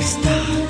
está.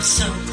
so